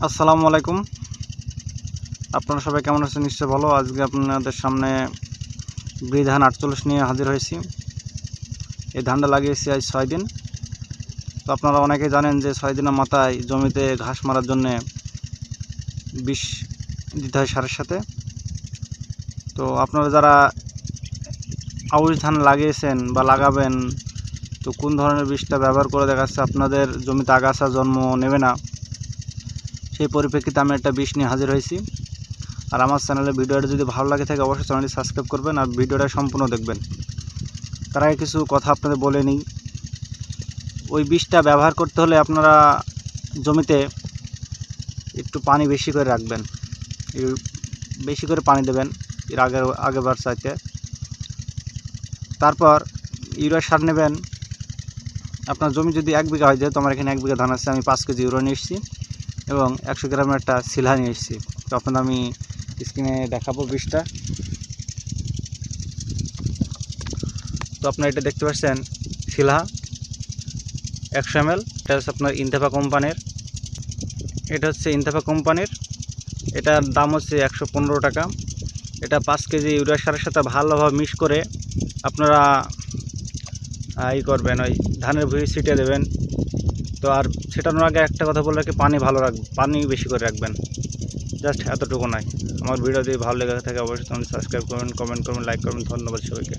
আসসালামু আলাইকুম। আপনারা সবাই কেমন আছেন? নিশ্চয় ভালো। আজকে আপনাদের সামনে ধান আটচল্লিশ নিয়ে হাজির হয়েছি। এই ধানটা লাগিয়েছি আজ ছয় দিন। তো আপনারা অনেকে জানেন যে ছয় দিনের মাথায় জমিতে ঘাস মারার জন্যে বিষ দিতে হয় সারের সাথে। তো আপনারা যারা আউশ ধান লাগিয়েছেন বা লাগাবেন, তো কোন ধরনের বিষটা ব্যবহার করে দেখাচ্ছে? আপনাদের জমিতে আগাছা জন্ম নেবে না। সেই পরিপ্রেক্ষিতে আমি একটা বিষ নিয়ে হাজির হয়েছি। আর আমার চ্যানেলে ভিডিওটা যদি ভালো লাগে থাকে, অবশ্যই চ্যানেলটি সাবস্ক্রাইব করবেন আর ভিডিওটা সম্পূর্ণ দেখবেন। তার আগে কিছু কথা আপনাদের বলে নিই। ওই বিষটা ব্যবহার করতে হলে আপনারা জমিতে একটু পানি বেশি করে রাখবেন। বেশি করে পানি দেবেন এর আগের আগেবার চাইতে। তারপর ইউরিয়া সার নেবেন। আপনার জমি যদি এক বিঘা হয়, যেহেতু আমার এখানে এক বিঘা ধান আছে, আমি পাঁচ কেজি ইউরিয়া নিয়ে এসেছি। এবং একশো গ্রামের একটা শিলা নিয়ে এসেছি। তখন আমি স্ক্রিনে দেখাবো বিষটা তো আপনার এটা দেখতে পাচ্ছেন শিলা একশো এম এল। এটা হচ্ছে আপনার ইনতেফা কোম্পানির। এটা হচ্ছে ইনতেফা কোম্পানির। এটার দাম হচ্ছে একশো পনেরো টাকা। এটা পাঁচ কেজি ইউরিয়া সারের সাথে ভালোভাবে মিক্স করে আপনারা ই করবেন, ওই ধানের ভুঁই ছিটিয়ে দেবেন। তো আর ছেটানোর আগে একটা কথা বলে রাখি, পানি ভালো রাখবেন, পানি বেশি করে রাখবেন। জাস্ট এতটুকু নয়। আমার ভিডিও যদি ভালো লেগে থাকে, অবশ্যই তখন সাবস্ক্রাইব করবেন কমেন্ট করবেন লাইক করবেন, ধন্যবাদ সবাইকে।